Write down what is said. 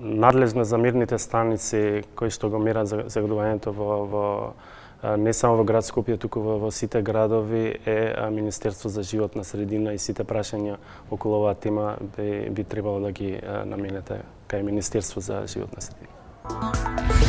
надлежна за мирните станици кои што го мерат загадувањето во, во не само во град Скопје, туку во, во сите градови е Министерство за животна средина и сите прашања околу оваа тема би, би требало да ги наменете кај Министерство за животна средина.